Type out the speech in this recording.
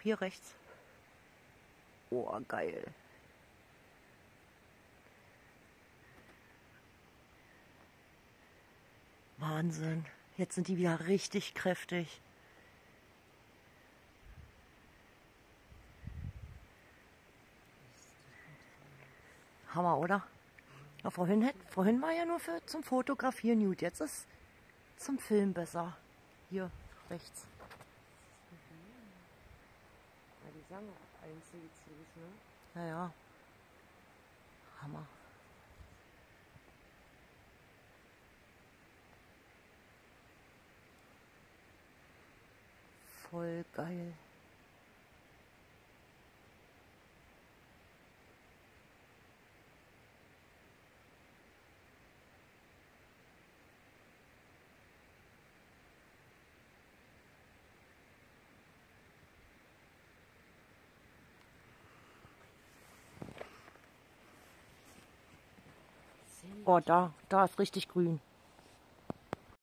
hier rechts. Oh, geil. Wahnsinn. Jetzt sind die wieder richtig kräftig. Hammer, oder? Ja, vorhin, vorhin war ja nur für, zum Fotografieren gut. Jetzt ist zum Film besser. Hier rechts. Auch einzeln, ne? Ja, ja. Hammer. Voll geil. Oh, da, da ist richtig grün.